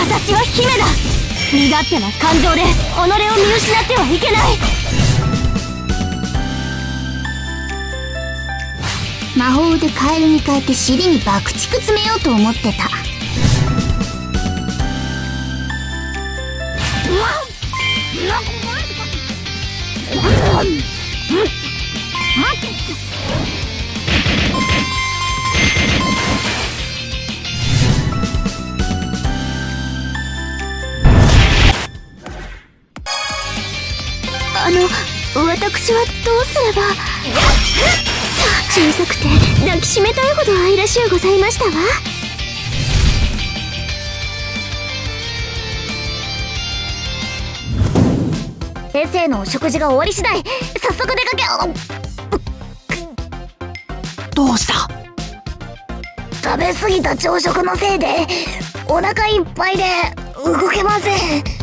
私は姫だ。身勝手な感情で己を見失ってはいけない。魔法でカエルに変えて尻に爆竹詰めようと思ってた。あの私はどうすれば。小さくて抱きしめたいほど愛らしゅうございましたわ。先生のお食事が終わり次第早速出かけよう。どうした？食べ過ぎた朝食のせいでお腹いっぱいで動けません。